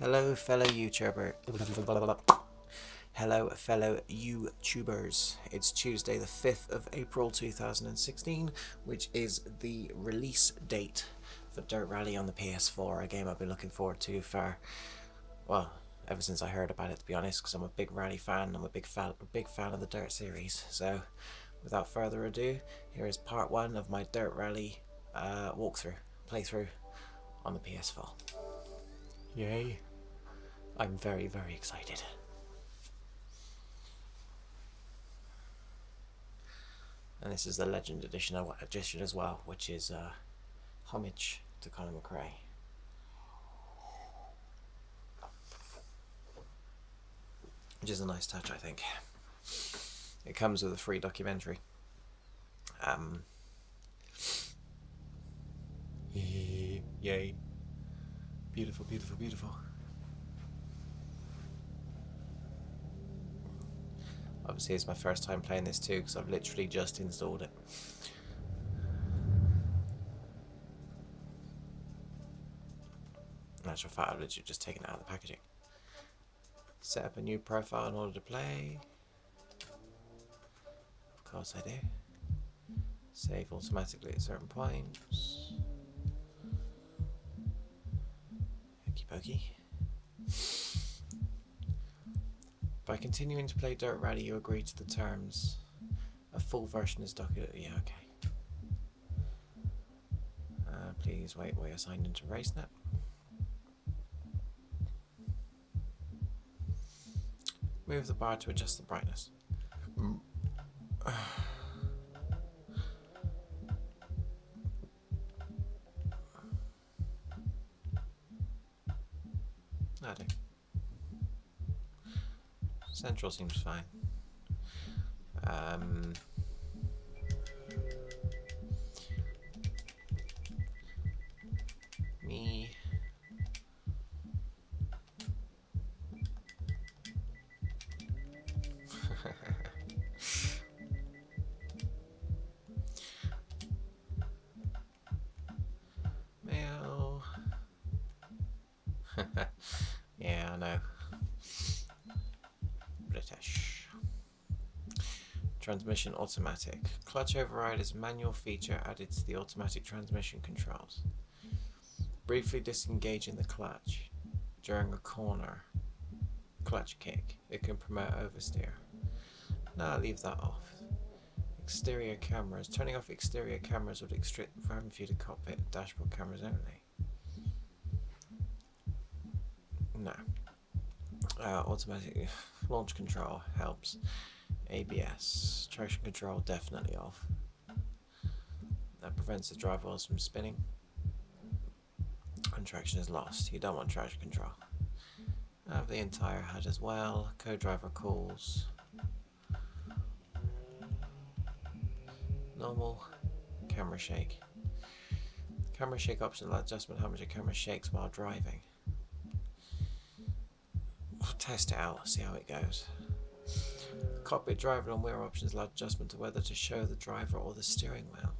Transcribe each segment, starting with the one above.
Hello, fellow YouTuber. Hello, fellow YouTubers. It's Tuesday, the 5th of April 2016, which is the release date for Dirt Rally on the PS4, a game I've been looking forward to for, well, ever since I heard about it, to be honest, because I'm a big Rally fan. I'm a big fan, big fan of the Dirt series. So, without further ado, here is part one of my Dirt Rally uh, walkthrough, playthrough on the PS4. Yay. I'm very, very excited. And this is the Legend Edition edition as well, which is uh, homage to Colin McRae. Which is a nice touch, I think. It comes with a free documentary. Um, yay. Beautiful, beautiful, beautiful. Obviously, it's my first time playing this too because I've literally just installed it. In actual fact, I've literally just taken it out of the packaging. Set up a new profile in order to play. Of course I do. Save automatically at certain points. By continuing to play Dirt Rally, you agree to the terms. A full version is documented. Yeah, okay. Uh, please wait while you're signed into RaceNet. Move the bar to adjust the brightness. I do. Central seems fine. Um, Transmission automatic. Clutch override is a manual feature added to the automatic transmission controls. Briefly disengaging the clutch during a corner clutch kick. It can promote oversteer. Now I leave that off. Exterior cameras. Turning off exterior cameras would restrict van view to cockpit dashboard cameras only. No. Uh, automatic launch control helps. ABS. Traction control definitely off. That prevents the drive wheels from spinning. When traction is lost. You don't want traction control. Have the entire HUD as well. Co-driver calls. Normal. Camera shake. Camera shake option adjustment how much a camera shakes while driving. We'll test it out, see how it goes. Cockpit driver and wheel options allow adjustment to whether to show the driver or the steering wheel.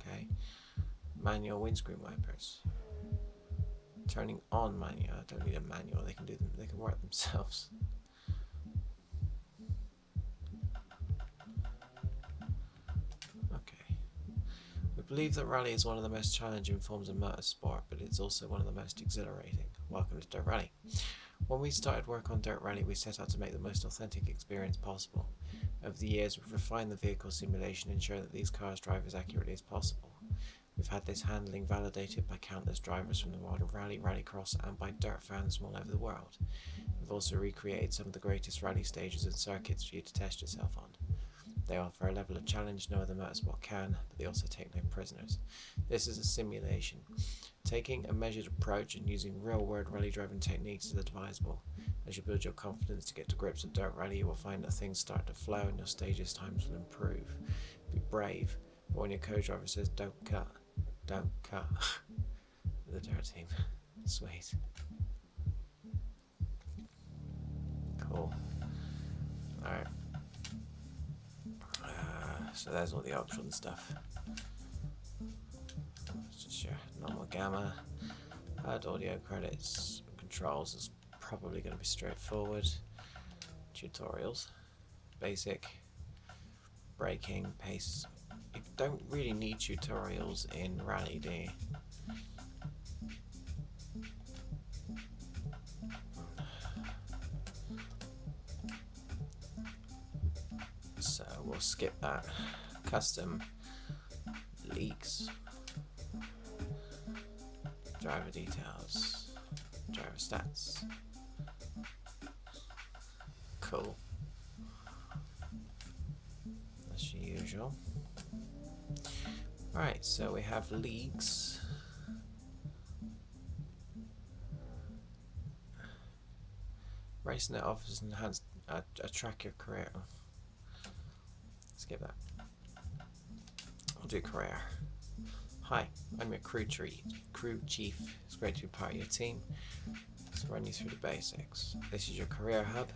Okay. Manual windscreen wipers. Turning on manual. I don't need a manual. They can do them. They can work themselves. Okay. We believe that rally is one of the most challenging forms of motorsport, but it's also one of the most exhilarating. Welcome to Dirt Rally. When we started work on Dirt Rally, we set out to make the most authentic experience possible. Over the years, we've refined the vehicle simulation, ensuring that these cars drive as accurately as possible. We've had this handling validated by countless drivers from the world of rally, rallycross, and by dirt fans from all over the world. We've also recreated some of the greatest rally stages and circuits for you to test yourself on. They offer a level of challenge no other motorsport can, but they also take no prisoners. This is a simulation. Taking a measured approach and using real-world rally driving techniques is advisable. As you build your confidence to get to grips with dirt rally, you will find that things start to flow and your stages times will improve. Be brave, but when your co-driver says don't cut, don't cut. the dirt team. Sweet. Cool. Alright. Uh, so there's all the option stuff. Your normal gamma, add audio credits, controls is probably going to be straightforward. Tutorials, basic, braking, pace. You don't really need tutorials in Rally, you? So we'll skip that. Custom leaks. Driver details. Driver stats. Cool. As usual. Right, so we have leagues. Racing that offers enhanced uh, a track your career. Skip that. I'll do career. Hi, I'm your crew, tree, crew chief. It's great to be part of your team. Let's run you through the basics. This is your career hub.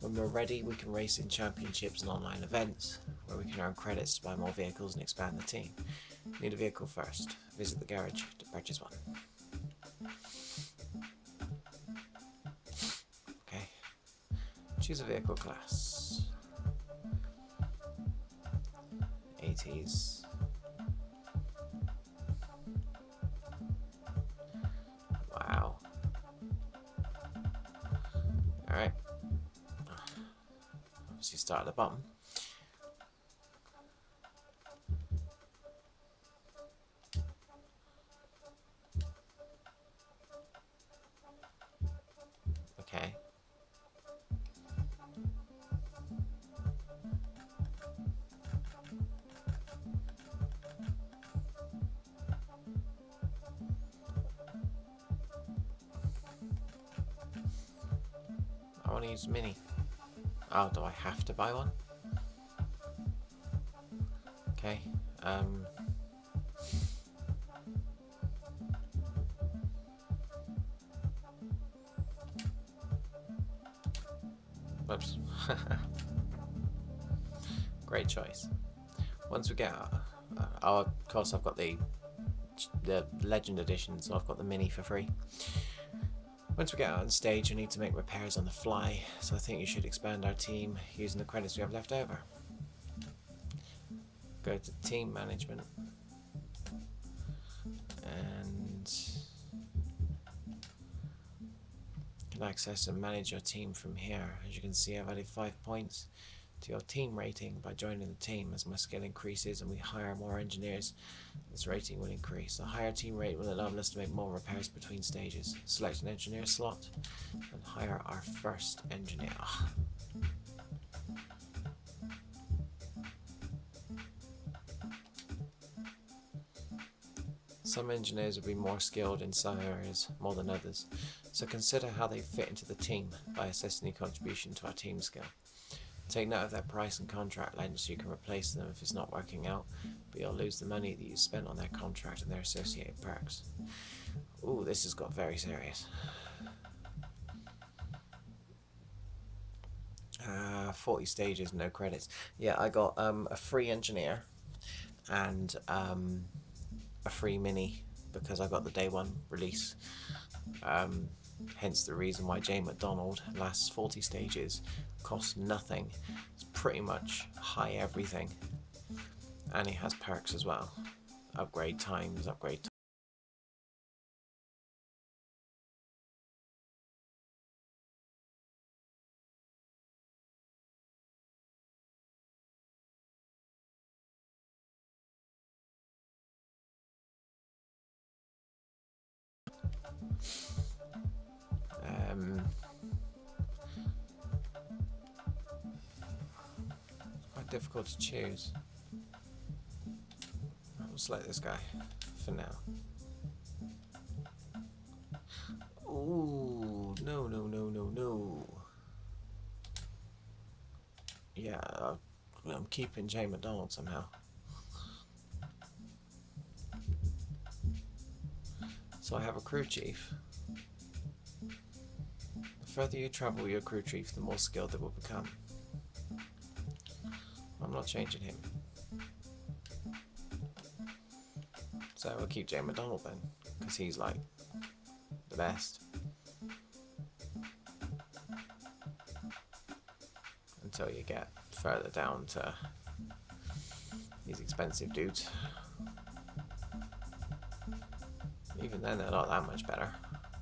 When we're ready, we can race in championships and online events, where we can earn credits to buy more vehicles and expand the team. Need a vehicle first. Visit the garage to purchase one. Okay. Choose a vehicle class. 80s. Start at the bottom. Oh, do I have to buy one? Okay. Um. Whoops. Great choice. Once we get, uh, oh, of course, I've got the the Legend Edition, so I've got the mini for free. Once we get out on stage, we need to make repairs on the fly, so I think you should expand our team using the credits we have left over. Go to team management and can access and manage your team from here. As you can see, I've added five points to your team rating by joining the team. As my skill increases and we hire more engineers, this rating will increase. A higher team rate will allow us to make more repairs between stages. Select an engineer slot and hire our first engineer. Some engineers will be more skilled in some areas more than others, so consider how they fit into the team by assessing the contribution to our team skill. Take note of their price and contract length so you can replace them if it's not working out, but you'll lose the money that you spent on their contract and their associated perks. Ooh, this has got very serious. Uh, 40 stages, no credits. Yeah, I got um, a free engineer and um, a free mini because I got the day one release. Um, hence the reason why Jay McDonald lasts 40 stages, costs nothing, it's pretty much high everything, and he has perks as well. Upgrade times, upgrade difficult to choose. I'll select this guy for now. Ooh, no, no, no, no, no. Yeah, I'm keeping Jay McDonald somehow. So I have a crew chief. The further you travel your crew chief, the more skilled they will become not changing him. So we'll keep Jay McDonald then, because he's like the best. Until you get further down to these expensive dudes. Even then, they're not that much better.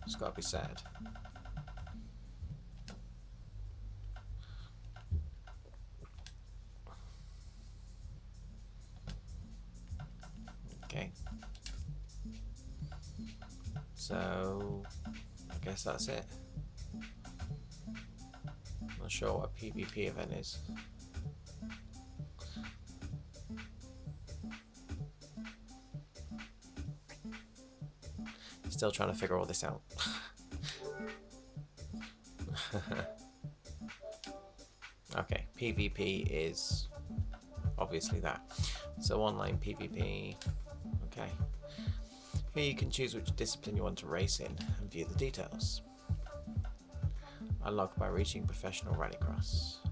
It's gotta be said. Event is. Still trying to figure all this out. okay, PvP is obviously that. So online PvP, okay. Here you can choose which discipline you want to race in and view the details. Unlock by reaching professional rallycross.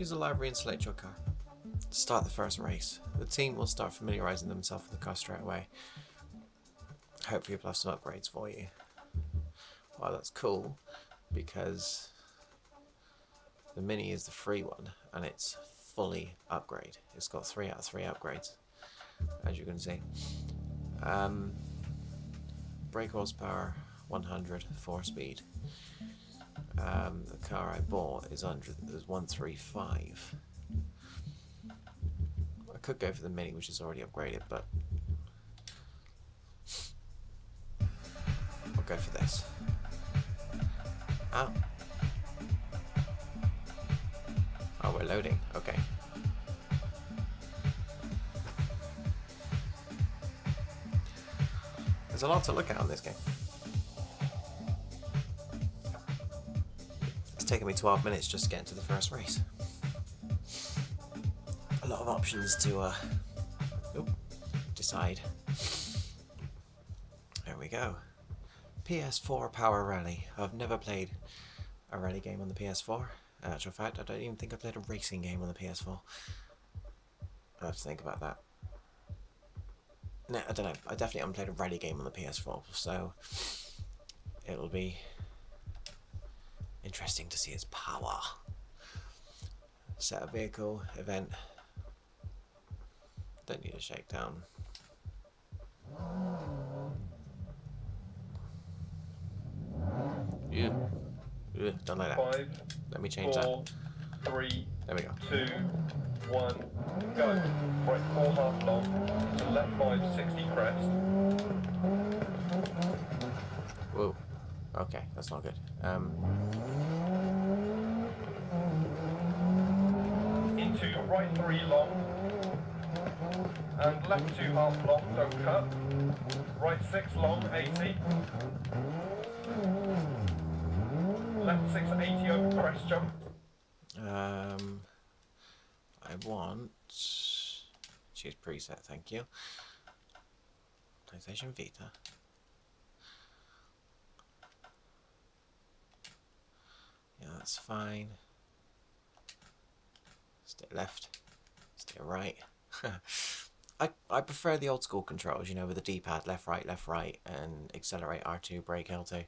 Choose a library and select your car. Start the first race. The team will start familiarizing themselves with the car straight away. Hopefully you'll have some upgrades for you. Well, that's cool because the Mini is the free one and it's fully upgrade. It's got three out of three upgrades, as you can see. Um, brake horsepower 100, 4 speed. Um, the car I bought is under is 135. I could go for the Mini, which is already upgraded, but I'll go for this. Oh. Oh, we're loading. Okay. There's a lot to look at on this game. Taken me 12 minutes just to get into the first race. A lot of options to uh, decide. There we go. PS4 Power Rally. I've never played a rally game on the PS4. In actual fact, I don't even think I played a racing game on the PS4. I have to think about that. No, I don't know. I definitely haven't played a rally game on the PS4, so it'll be interesting to see its power. Set a vehicle, event. Don't need a shakedown. Yeah. Yeah, don't like that. Five, Let me change four, that. three, There we go. two, one, go. Right four half long, to left five, 60 crest. Whoa. Okay, that's not good. Um, Into right three long. And left two half long, don't cut. Right six long, 80. Left six, 80 over crest jump. um, I want. Choose preset, thank you. PlayStation Vita. Yeah, that's fine. Stay left. Stay right. I, I prefer the old school controls, you know, with the D-pad, left, right, left, right, and accelerate R2, brake L2.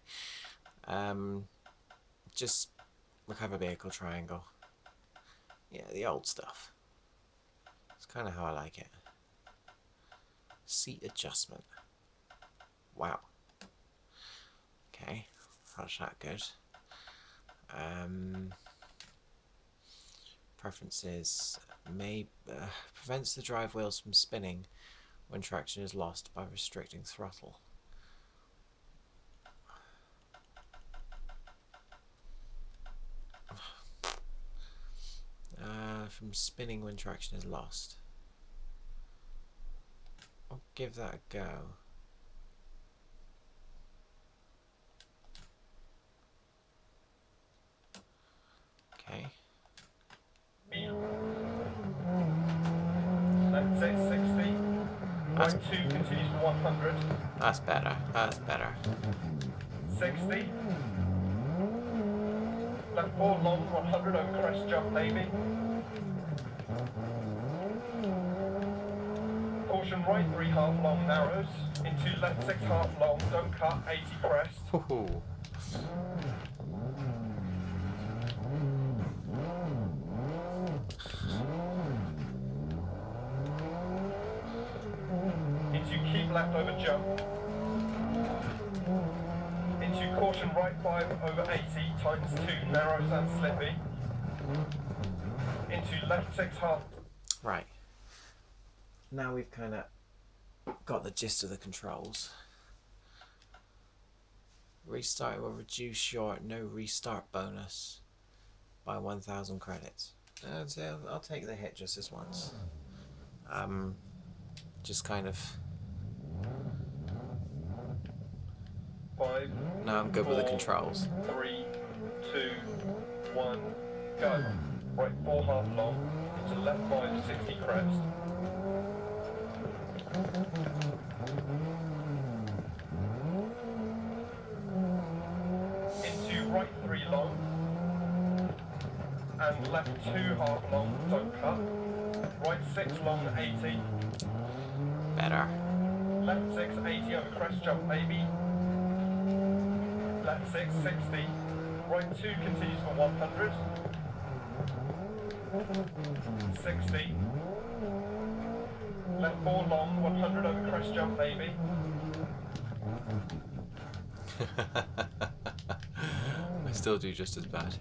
Um, just recover vehicle triangle. Yeah, the old stuff. It's kind of how I like it. Seat adjustment. Wow. Okay, how's that good? Um, preferences may uh, prevents the drive wheels from spinning when traction is lost by restricting throttle. Uh, from spinning when traction is lost. I'll give that a go. Okay. Left six, 60. That's- Right two continues to 100. That's better. That's better. 60. Left four long, 100 over crest jump, maybe. caution, right 3 half long, narrows. Into left 6 half long, don't cut, 80 crest. Hoo-hoo. Into keep left over jump. Into caution, right 5 over 80, times 2, narrows and slippy. Into left 6 half Right. Now we've kind of got the gist of the controls. Restart will reduce your no restart bonus by 1,000 credits. I'll, I'll take the hit just this once. Um, just kind of. 5, No, I'm good with the controls. three, two, one, go. Right, four half long, into left five, 60 crest. Into right three long, and left two half long, don't cut. Right six long, 80. Better. Left 6, 80 over crest jump, maybe. Left 6, 60. Right 2 continues for 100. 60. Left 4 long, 100 over crest jump, maybe. I still do just as bad.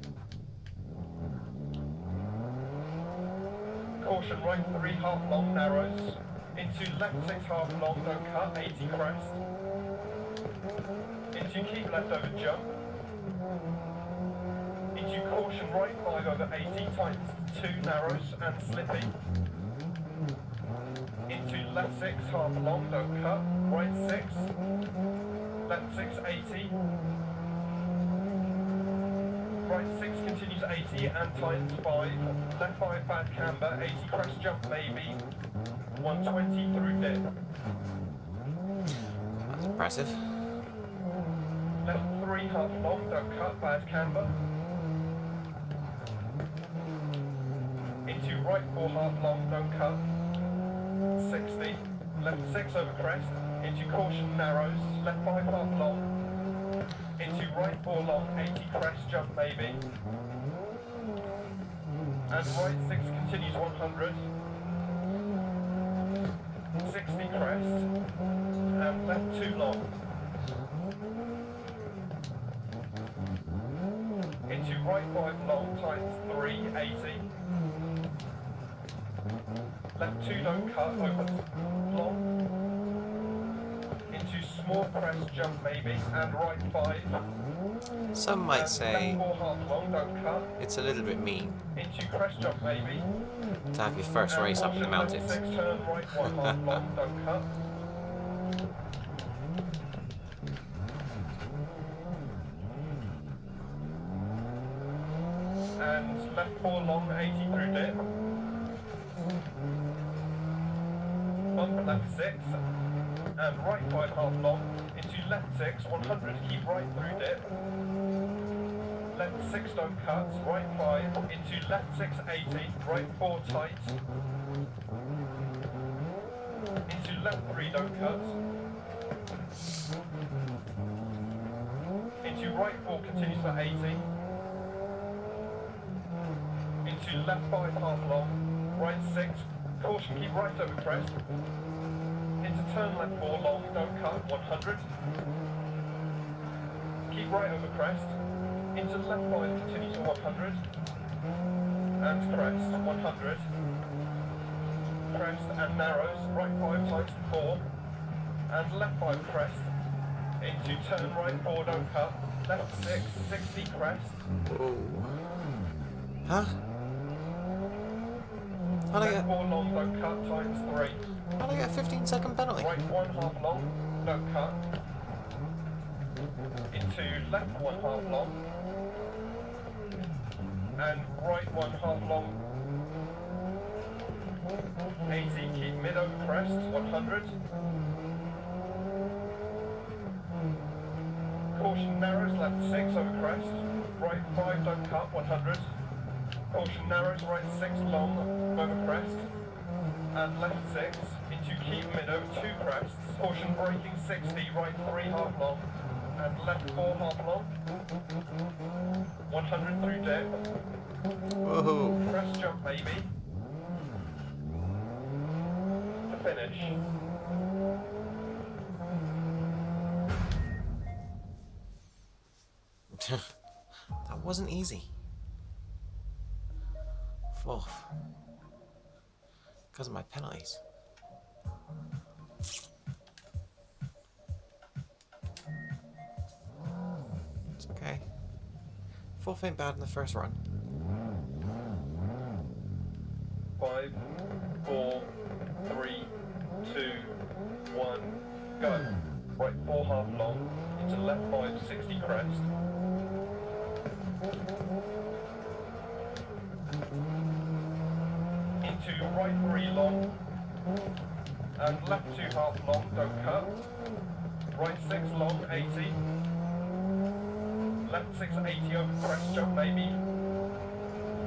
Caution, right 3 half long, narrows. Into left 6 half long, don't cut, 80 crest. Into keep left over jump. Into caution, right 5 over 80, times 2 narrows and slippy. Into left 6 half long, don't cut, right 6. Left 6, 80. Right 6 continues 80 and times 5. Left 5 bad camber, 80 crest jump maybe. 120 through dip. That's impressive. 3 half long, don't cut, bad camber. Into right 4 half long, don't cut. 60. Left 6 over crest. Into caution narrows. Left 5 half long. Into right 4 long, 80 crest jump maybe. And right 6 continues 100. 60 crest. And left 2 long. Right 5 long times 3, 80. Left 2 don't cut, over long. Into small crest jump maybe, and right 5. Some might and say Left 4 half long, don't cut. it's a little bit mean Into crest jump maybe. to have your first and race up in the mountains. 6 turn right 1 half long, don't cut. And left 4 long, 80 through dip. Bump left 6. And right 5 half long. Into left 6, 100, keep right through dip. Left 6 don't cut, right 5. Into left 6, 80. Right 4 tight. Into left 3 don't cut. Into right 4 continues for 80. Into left 5 half long. Right 6. Caution, keep right over crest. Into turn left 4 long, don't cut, 100. Keep right over crest. Into left 5 continues for 100. And crest, 100. Crest and narrows, right 5 times 4. And left 5 crest. Into turn right 4, don't cut. Left 6, 60 crest. Ooh. Huh? How'd I get, 4 long, don't cut, times 3. how'd I get a 15 second penalty? Right one half long, don't cut. Into left one half long. And right one half long. 80, keep mid over crest, 100. Caution narrows, left 6 over crest. Right 5, don't cut, 100. Caution narrows, right 6 long, over crest. and left 6 into keep mid over 2 crests, caution braking 60, right 3 half long, and left 4 half long, 100 through dip, Woohoo! crest jump baby, to finish. that wasn't easy. Fourth. Because of my penalties. It's okay. Fourth ain't bad in the first run. Five, four, three, two, one, go. Right four half long, into left five, 60 crest. Into right three long, and left two half long, don't cut. Right six long, 80. Left six, 80 over crest jump maybe.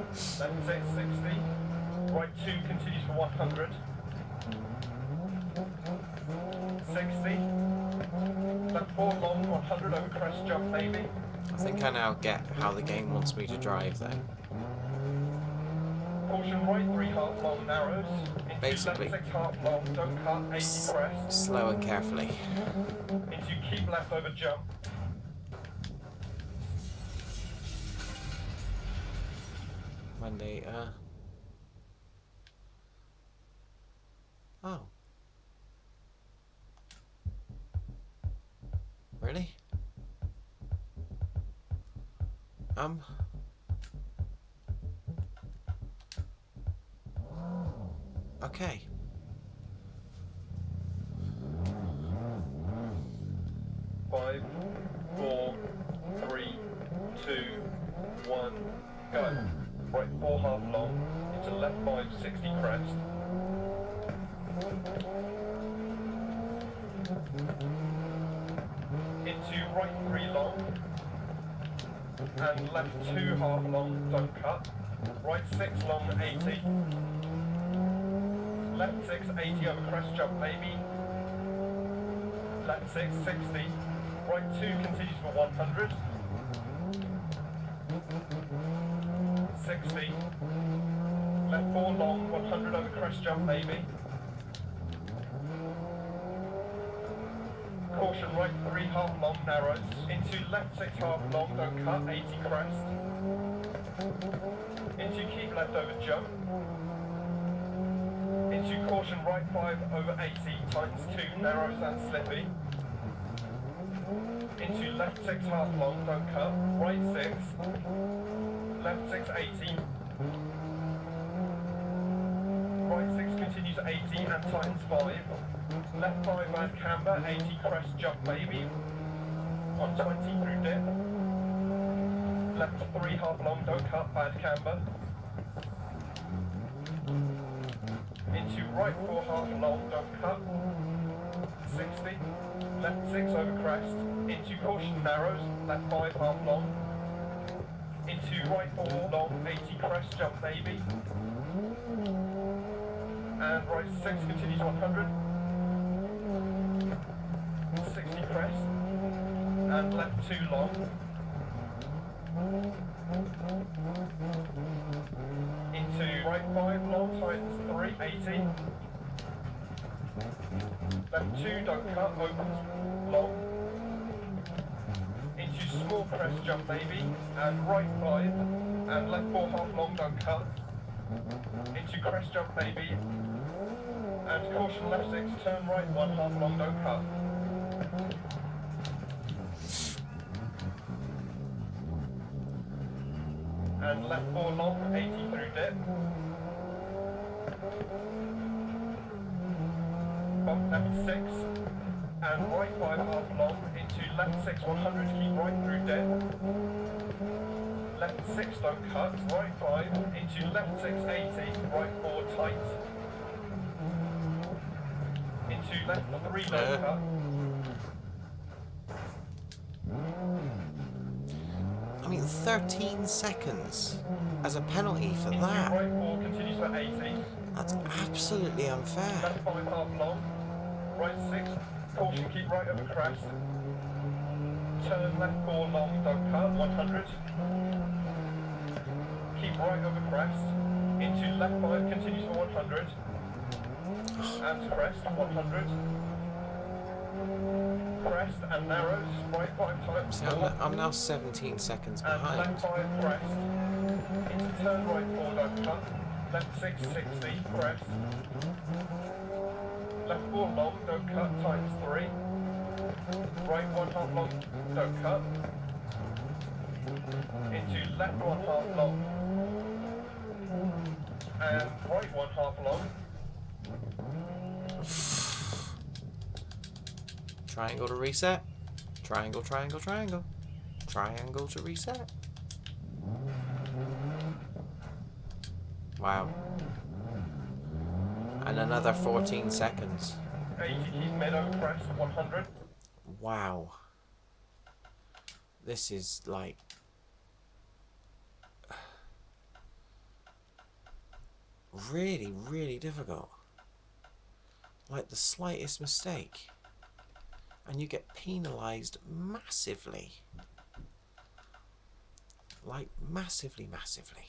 Left six, 60. Right two continues for 100. 60. Left four long, 100 over crest jump maybe. I think I now get how the game wants me to drive then. Caution right three half long narrows. Into Basically. left six half long, don't cut, 80 crest. Slow and carefully. Into keep left over jump. Monday, uh. Oh. Really? Um. Okay. Five, four, three, two, one, go. Right four half long, into left five, 60 crest. Into right three long, and left two half long, don't cut. Right six long, 80. Left six, 80 over crest jump maybe. Left six, 60. Right two continues for 100. 60. Left four long, 100 over crest jump maybe. Caution right three half long narrows. Into left six half long, don't cut, 80 crest. Into keep left over jump. Into caution right five over 80, tightens two, narrows and slippy. Into left six half long, don't cut, right six. Left six 80. Right six continues 80 and tightens five. Left five and camber, 80 crest jump baby. On 20 through dip. Left three half long, don't cut, bad camber. Into right four half long, don't cut. 60. Left six over crest. Into caution narrows, left five half long. Into right four long, 80 crest jump baby. And right six continues 100. 60 crest. And left two long. Into right five long, tightens three, 80. Left two, don't cut, opens long. Into small crest jump maybe, and right five, and left four half long, don't cut. Into crest jump maybe, and caution left six, turn right one half long, don't cut. And left four long, 80 through dip. Bump left six, and right five half long into left six 100, keep right through dip. Left six don't cut, right five into left six 80, right four tight. Into left three Uh. don't cut. 13 seconds as a penalty for that. right four, continues for 80. That's absolutely unfair. Right six. Caution, keep right over crest. Turn left four long, don't cut, 100. Keep right over crest. Into left five, continues for 100. And crest, 100. Crest and narrows, right times. See, I'm. I'm now 17 seconds And behind. left five crest. Into turn right don't. Left six, 60, crest. Left four long, don't cut, times three. Right one half long, don't cut. Into left one half long. And right one half long. Triangle to reset. Triangle, triangle, triangle. Triangle to reset. Wow. And another 14 seconds. 80 keep mid over, crest, 100. Wow. This is like. Really, really difficult. Like the slightest mistake. And you get penalised massively. Like, massively, massively.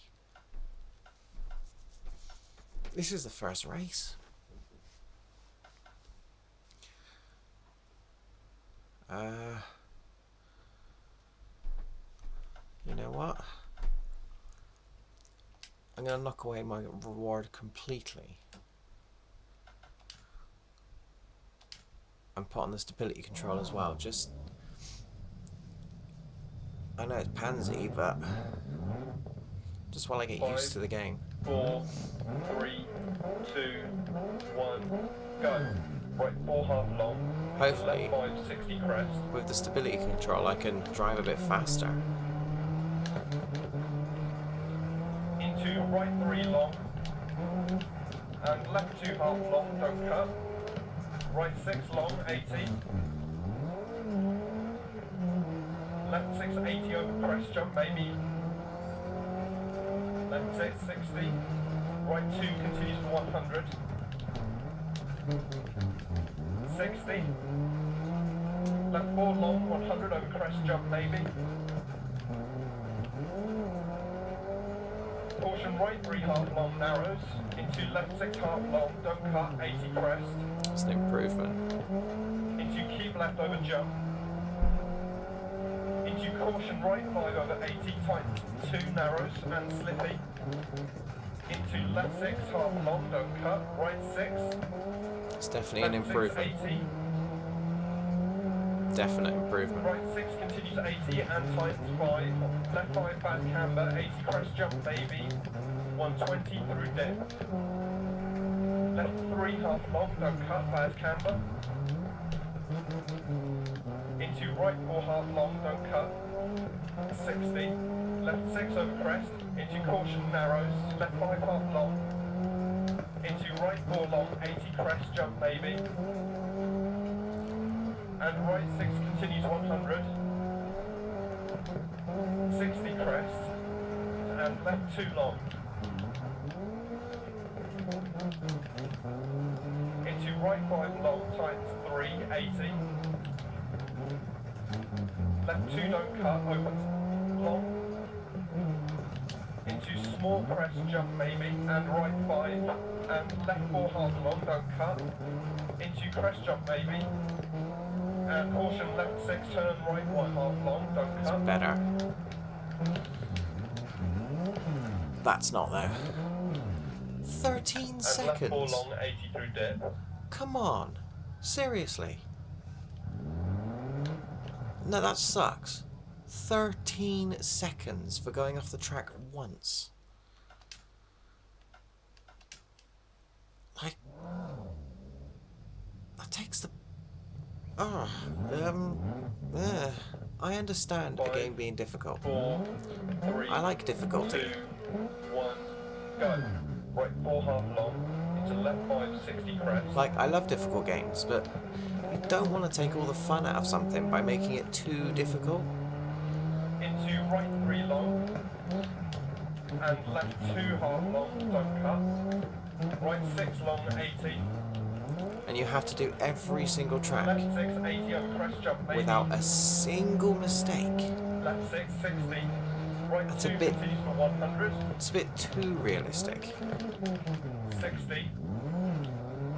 This is the first race. Uh, you know what? I'm gonna knock away my reward completely. And put on the stability control as well. Just I know it's pansy, but just while I get used to the game. Four, three, two, one, go. Right four half long. Hopefully, five, 60 crest. with the stability control, I can drive a bit faster. into right three long and left two half long, don't cut. Right six long, 80. Left six, 80 over crest jump maybe. Left six, 60. Right two continues for 100. 60. Left four long, 100 over crest jump maybe. Caution right three half long narrows into left six half long, don't cut 80 crest. It's an improvement. into keep left over jump. Into caution right five over 80 tight two narrows and slippy. Into left six half long, don't cut right six. It's definitely an left six, improvement. 80 Definite improvement. Right six continues 80 and tightens five. Left five bad camber, 80 crest jump baby. 120 through dip. Left three half long, don't cut, bad camber. Into right four half long, don't cut. 60. Left six over crest. Into caution narrows. Left five half long. Into right four long, 80 crest jump baby and right 6 continues 100 60 crest and left 2 long. Into right 5 long times 3 80 left 2 don't cut open long. Into small crest jump maybe and right 5 and left 4 half long don't cut. Into crest jump maybe and caution left six, turn right one half long, don't cut. Better. That's not though. 13 And seconds. long, 80 through dip. Come on. Seriously. No, that sucks. 13 seconds for going off the track once. Like. That takes the. Oh, um. eh. I understand a game being difficult. Four, three, I like difficulty. two, one, go. Right four half long, into left five, 60 crest. Like, I love difficult games, but you don't want to take all the fun out of something by making it too difficult. Into right 3 long. And left 2 half long, don't cut. Right 6 long, 80. And you have to do every single track Left 6, 80 over crest jump maybe. without a single mistake. Left 6, 60. Right That's a bit- continues for 100. It's a bit too realistic,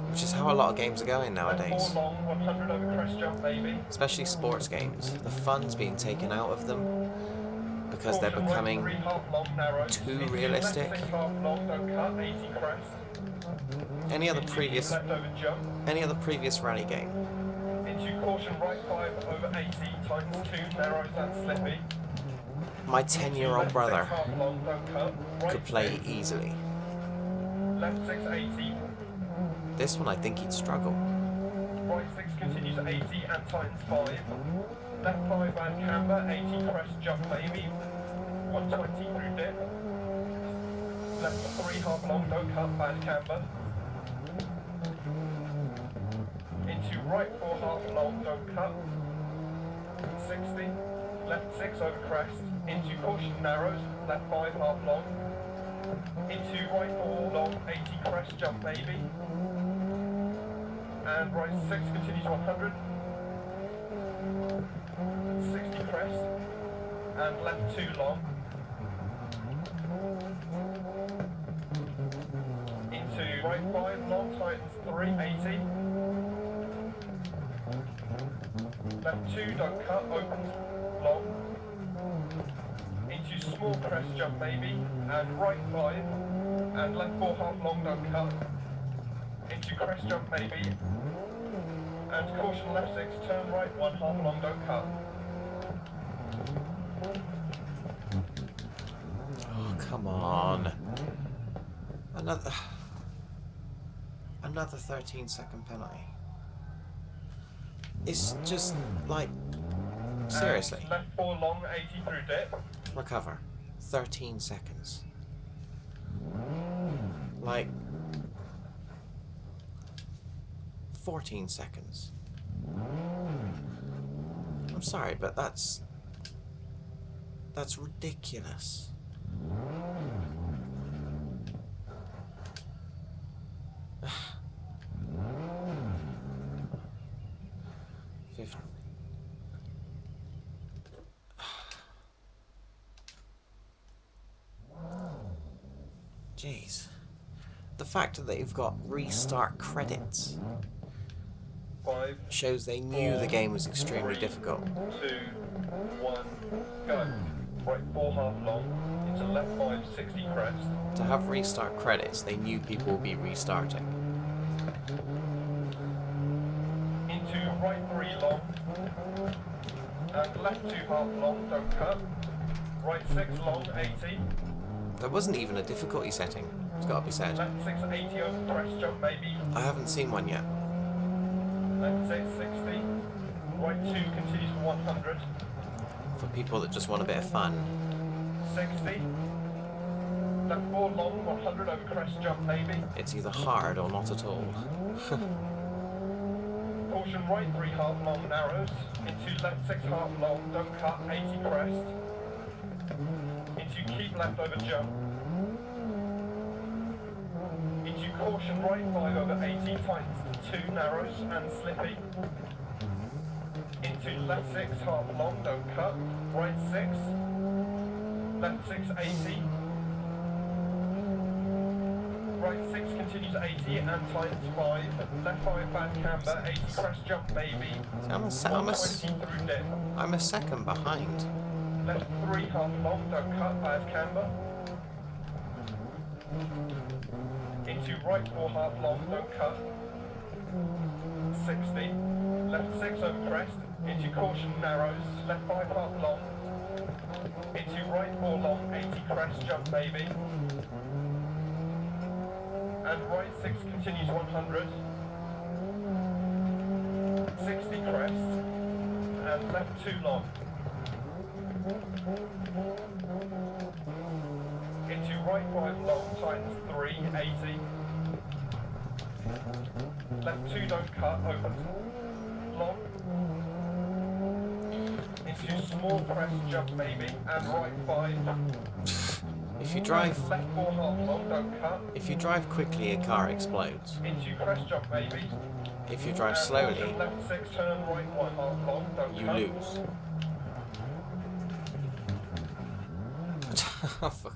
which is how a lot of games are going nowadays. 4 long, 100 over crest jump maybe. Especially sports games. The fun's being taken out of them because they're becoming three half long narrows. too realistic. Left 6 half long, don't cut, 80 crest. any other previous Left over jump. any other previous rally game. Into caution right 5 over 80 times 2 narrows and slippy. My 10 year old brother six half long, don't cut. Right could play easily. Left 6 80. This one I think he'd struggle. Right 6 continues 80 and times 5. Left 5 and camber, 80 crest jump maybe. 120 through dip. Left 3 half long, don't cut, bad camber. Into right 4 half long, don't cut. 60. Left 6 over crest. Into caution narrows, left 5 half long. Into right 4 long, 80 crest jump baby. and right 6 continues 100. 60 crest, and left 2 long. Into right 5 long, tightens 380. Left 2 don't cut, opens long. Into small crest jump maybe, and right 5, and left 4 half long don't cut into crest jump maybe, and caution left six, turn right one half long, don't cut. Oh, come on. Another. Another 13 second penalty. It's just like. Seriously. And left four long, 80 through dip. Recover. 13 seconds. Like. 14 seconds. I'm sorry, but that's. That's ridiculous. Fact that they've got restart credits Five, shows they knew the game was extremely difficult. two, one, go. Right four half long, into left five, 60 crest. To have restart credits, they knew people would be restarting. Into right three long, and left two half long, don't cut. Right six long, 80. There wasn't even a difficulty setting, it's got to be said. Left 80 over crest jump maybe. I haven't seen one yet. Left six, 60. Right two continues for 100. For people that just want a bit of fun. 60. Left four long, 100 over crest jump maybe. It's either hard or not at all. Caution right three half long narrows. Into left six half long, don't cut, 80 crest. Into keep left over jump. Into caution right five over 80 tightens two narrows and slippy. Into left six half long, don't cut. Right six. Left six 80. Right six continues 80 and tightens five. Left five back camber, 80 crest jump maybe. I'm a, se- I'm a, s- 120 through dip. I'm a second behind. Left three half long, don't cut, bad camber. Into right four half long, don't cut. 60. Left six over crest. Into caution narrows. Left five half long. Into right four long, 80 crest jump maybe. And right six continues 100. 60 crest. And left two long. Right five long, tightens three, 80. Left two don't cut, opens long. Into small jump maybe, and right five. If you drive Left four half long, don't cut. if you drive quickly, a car explodes. Into crest jump maybe. If you drive slowly, Left six, turn right one half long, don't you cut. lose. Oh,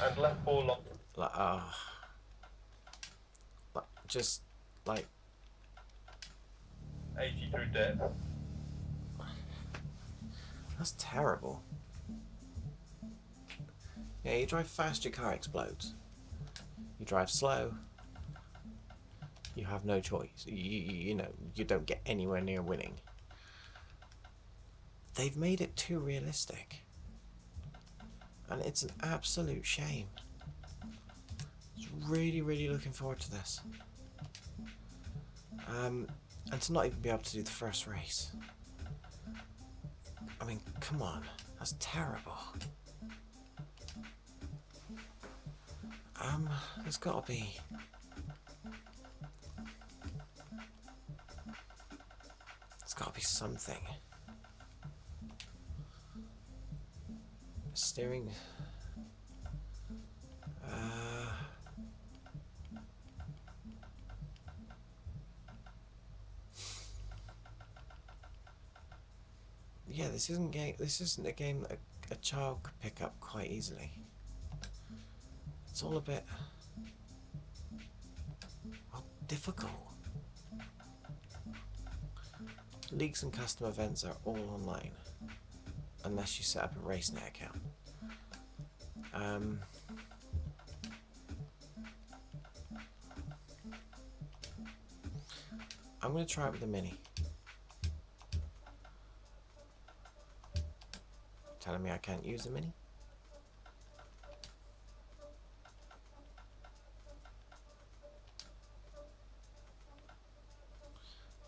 And left ball long. like, ah. But just like 80 through depth. that's terrible. Yeah, you drive fast, your car explodes. You drive slow, you have no choice. You, you know, you don't get anywhere near winning. They've made it too realistic. And it's an absolute shame. I was really, really looking forward to this. Um, and to not even be able to do the first race. I mean, come on. That's terrible. Um, there's gotta be. There's gotta be something. Steering. Uh. Yeah, this isn't game. This isn't a game that a, a child could pick up quite easily. It's all a bit well, difficult. Leagues and custom events are all online, unless you set up a RaceNet account. Um, I'm going to try it with the Mini. Telling me I can't use the Mini?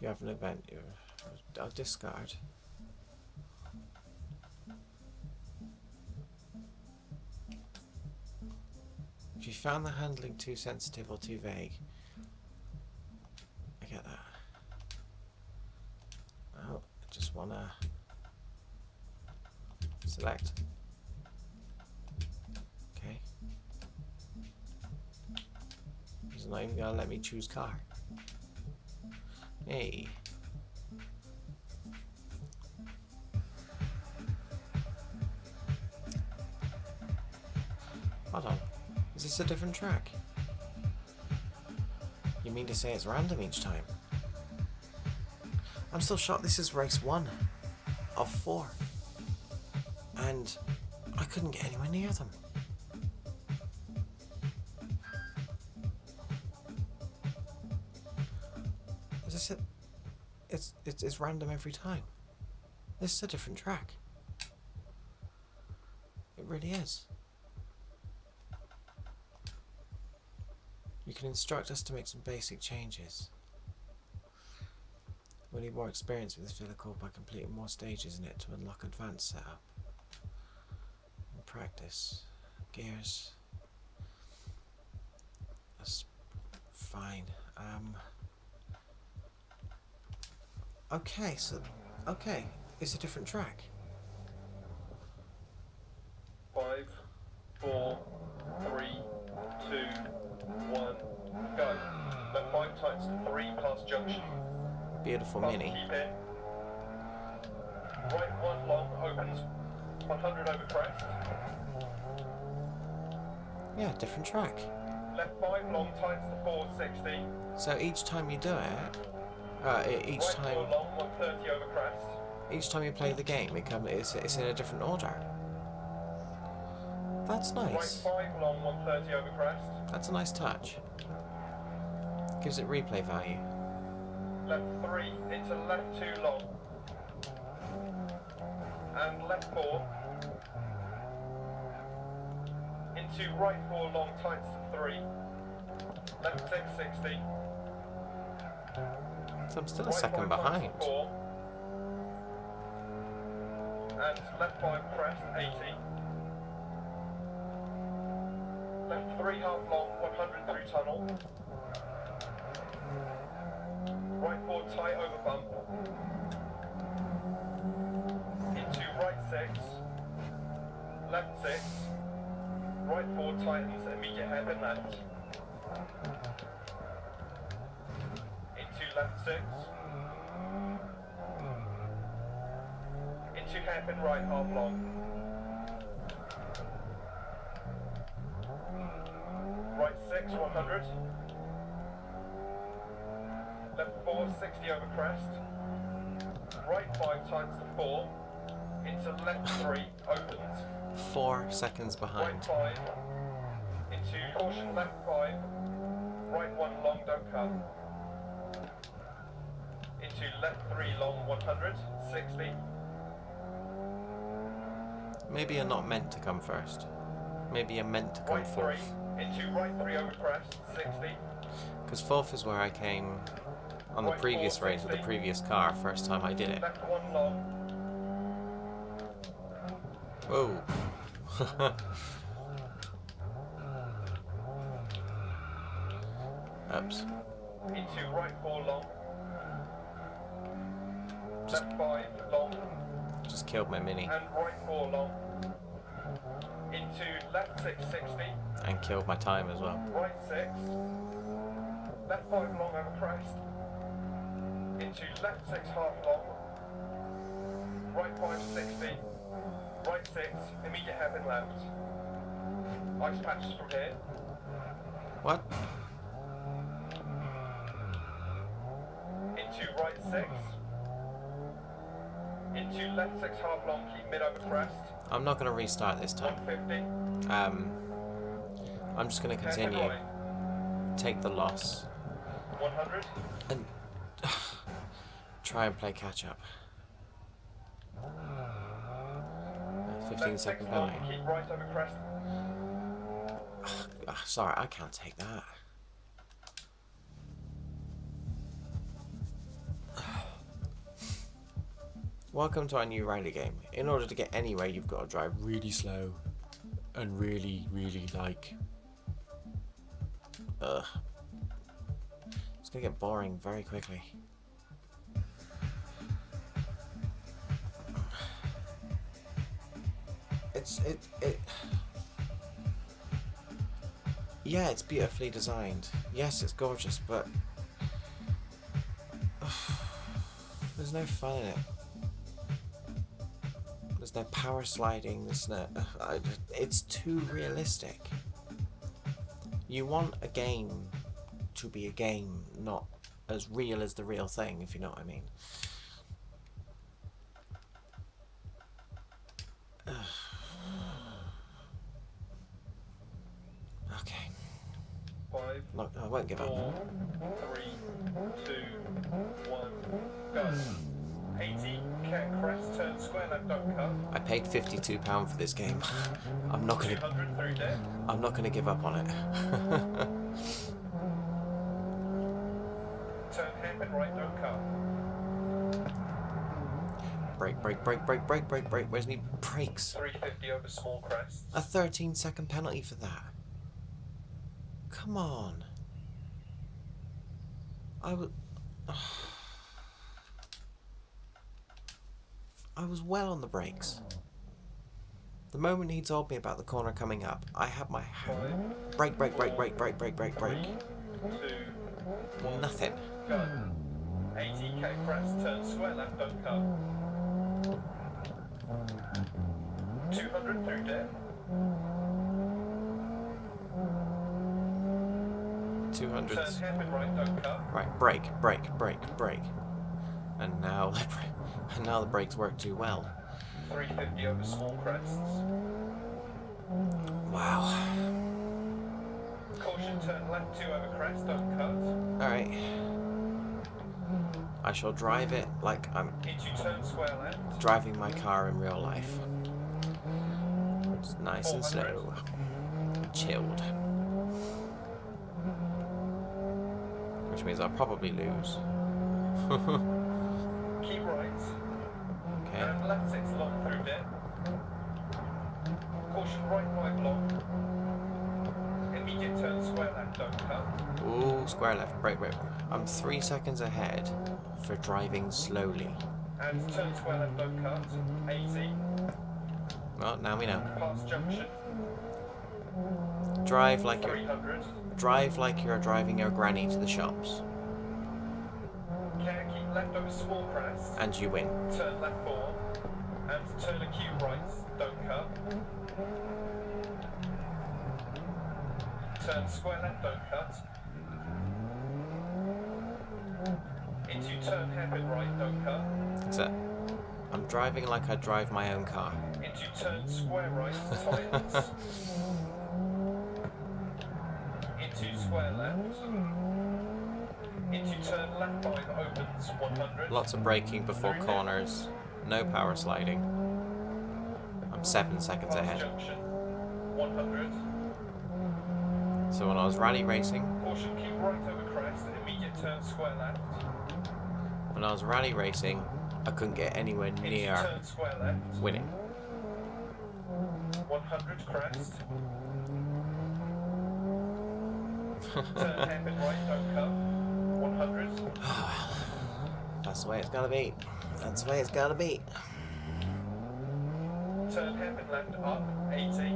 You have an event. I'll discard. Found the handling too sensitive or too vague, I get that. Oh, I just wanna select. Okay. He's not even gonna let me choose car. Hey. Hold on. Is this a different track? You mean to say it's random each time? I'm still shocked this is race one of four. And I couldn't get anywhere near them. Is this it? It's, it's it's random every time. This is a different track. It really is. Can instruct us to make some basic changes. We'll need more experience with this vehicle by completing more stages in it to unlock advanced setup. And practice. Gears. That's fine. Um. Okay, so okay, it's a different track. Yeah, different track. Left five long times the 460. So each time you do it, uh, each right time, long 130 over crest. each time you play the game, it come, it's, it's in a different order. That's Right nice. five long 130 over crest. That's a nice touch. Gives it replay value. Left three into left two long. And left four. Into right four long tights to three. Left six sixty. So I'm still a second behind. Four. And left five crest eighty. Left three half long 100 through tunnel. Right four tight over bump. Into right six, left six, right four tightens, immediate hairpin left. Into left six. Into hairpin right half long. Right six, 100. Left four, 60 over crest. Right five times the four. Into left three, opens. Four seconds Right behind. five. Into caution left five. Right one long, don't cut. Into left three long, 100. 60. Maybe you're not meant to come first. Maybe you're meant to come Right three. fourth. Into right three over crest. 60. Because fourth is where I came on the previous four, race with the previous car, first time I did it. Left one long. Whoa. Oops. Into right four long. Just- Left five long. Just killed my mini And right four long. Into left six, 60. and killed my time as well. Right six. Left five long over crest. Into left six half long. Right five 60. Right six. Immediate hairpin left. Ice patches from here. What? Into right six. Into left six half long. Keep mid over crest. I'm not going to restart this time. 150. Um, I'm just going to continue. right. Take the loss. 100. And try and play catch up. Uh, 15 Left second penalty. Keep right over. Ah, sorry, I can't take that. Welcome to our new rally game. In order to get anywhere, you've got to drive really slow and really, really like. Ugh. It's gonna get boring very quickly. It's it it. Yeah, it's beautifully designed. Yes, it's gorgeous, but there's no fun in it. There's no power sliding. There's no. I, it's too realistic. You want a game to be a game, not as real as the real thing, if you know what I mean. Two pound for this game. I'm not going to... I'm not going to give up on it. Brake, brake, brake, brake, brake, brake, brake. Where's any brakes? over small crest. A 13 second penalty for that. Come on. I was... I was well on the brakes. The moment he told me about the corner coming up, I had my hand. Five, Brake, brake, brake, brake, brake, brake, brake, brake. two, one, Nothing. go. 80, cat crest, turn square left, don't cut. 200 through deck. 200. Right. Right, brake, brake, brake, brake. And now, and now the brakes work too well. 350 over small crests. Wow. Caution, turn left, two over crest, don't cut. Alright. I shall drive it like I'm Into turn square left. driving my car in real life. It's nice and slow. Chilled. Which means I'll probably lose. Keep right. okay. And left six long through deck. Caution right five long. Immediate turn square left, don't cut. Ooh, square left, brake, brake. I'm three seconds ahead for driving slowly. And turn square left, don't cut. 80. Well, now we know. Junction. Drive like you're drive like you're driving your granny to the shops, Care, keep left over small crest. and you win. Turn left 4. And turn acute right, don't cut. Turn square left, don't cut. Into turn hairpin right, don't cut. So, I'm driving like I drive my own car. Into turn square right. Into square left. Into turn left 5 opens 100. Lots of braking before corners. No power sliding. I'm seven seconds ahead. So when I was rally racing, when I was rally racing, I couldn't get anywhere near winning. 100 crest. turn right, don't cut. 100. That's the way it's gotta be. That's the way it's gotta be. Turn left up, 80.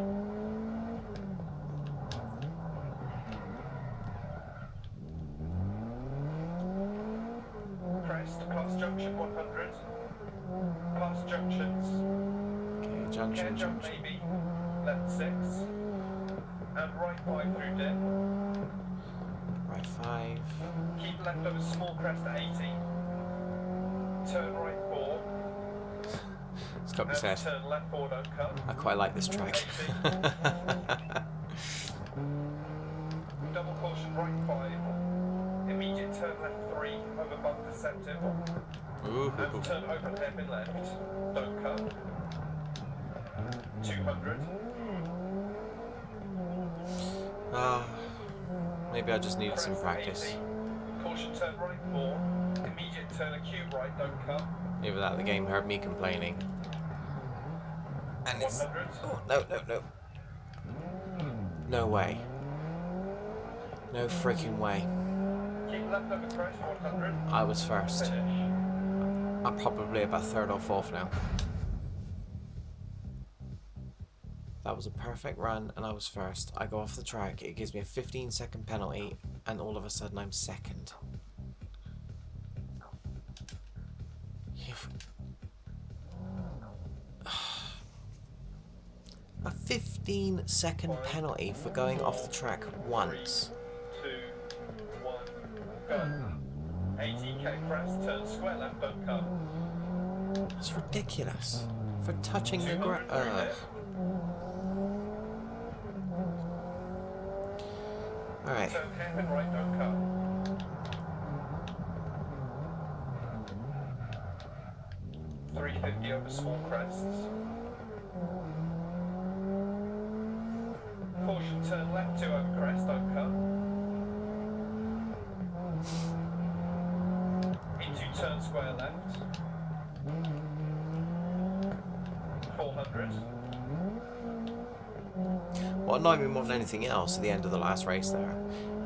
Crest, past junction 100. Past junctions. Okay, Care junction, jump junction. maybe. Left 6. And right 5 through dip. Right, five. Keep left over small crest at 80. Turn right 4. It's got me And said. turn left 4, don't cut. I quite like this track. Double caution right 5. Immediate turn left 3 over bump deceptive. Ooh, And turn open hairpin left. Don't cut. 200. Ah, maybe I just needed some practice. 80. Caution turn right 4. Immediate turn acute right, don't cut. Either that, the game heard me complaining. And it's oh, no, no, no, no way, no freaking way. Keep left over crest 100. I was first. I'm probably about third or fourth now. That was a perfect run, and I was first. I go off the track. It gives me a 15 second penalty, and all of a sudden I'm second. 15 second penalty for going off the track once. Two, one, go. 80k turn square left, don't cut. That's ridiculous. For touching the 200 ground. Uh. Alright. Three fifty over small crests. Caution, turn left two over crest, don't cut. Into turn square left. Four hundred. What annoyed me more than anything else at the end of the last race there,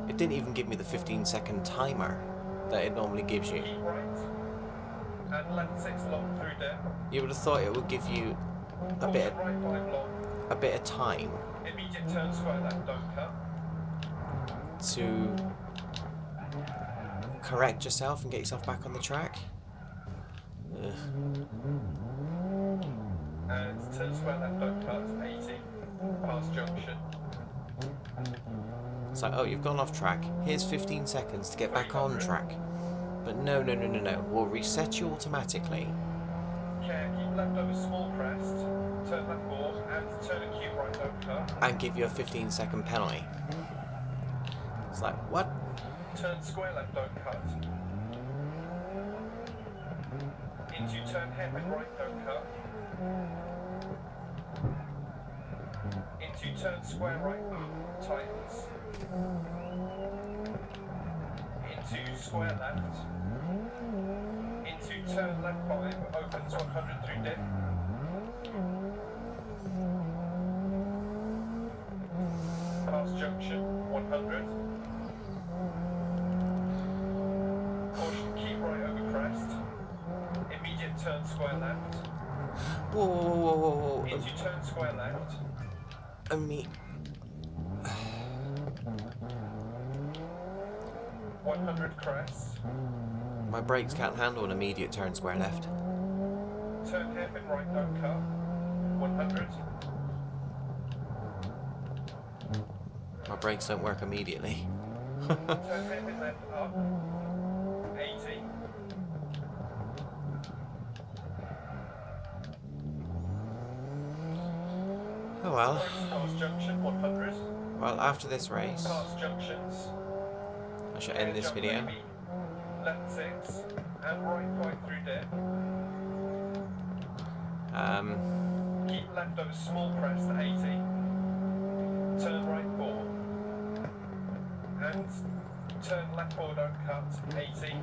it didn't even give me the 15 second timer that it normally gives you. Right. And left six long through dip. You would have thought it would give you a Caution, bit, right five long. A bit of time Immediate turn square left, don't cut. to correct yourself and get yourself back on the track. Ugh. And turn square left, don't cut. 80. Past junction. It's like, oh, you've gone off track. Here's 15 seconds to get back on track. But no, no, no, no, no. We'll reset you automatically. Care, keep left over small crest. Turn left four. And give you a 15 second penalty. It's like, what? Turn square left, don't cut. Into turn hairpin right, don't cut. Into turn square right, tightens. Into square left. Into turn left five, opens 100 through dip. Past junction, 100. Caution, keep right over crest. Immediate turn square left. Whoa, whoa, whoa, whoa, whoa. Into turn square left. Only 100 crest. my brakes can't handle an immediate turn square left. Turn hairpin right, don't cut. 100. My brakes don't work immediately. Turn hairpin left up. 80. Oh well. Right cars junction, 100. Well, after this race, I shall end this video. maybe. Left 6. And right 5 through dip. Um, Keep left over small at 80. Turn right 4. Turn left 4, don't cut. 80.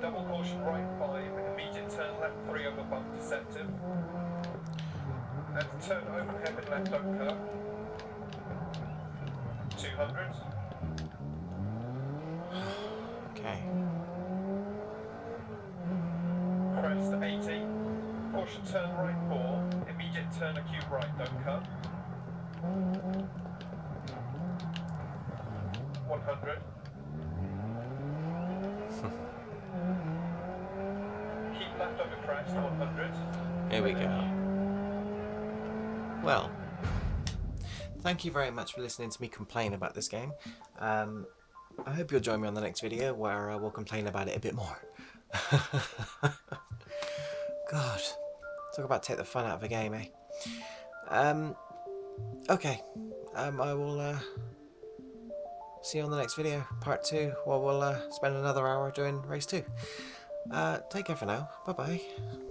Double caution right 5. Immediate turn left 3 over bump deceptive. And turn open hairpin left, don't cut. 200. okay. Crest 80. Caution turn right 4. Immediate turn acute right, don't cut. 100. Keep left over crest 100. Here we go. Well, thank you very much for listening to me complain about this game. Um, I hope you'll join me on the next video where uh, we'll complain about it a bit more. God, talk about take the fun out of a game, eh? Um, okay, um, I will uh, see you on the next video, part two, where we'll uh, spend another hour doing race two. Uh, take care for now. Bye bye.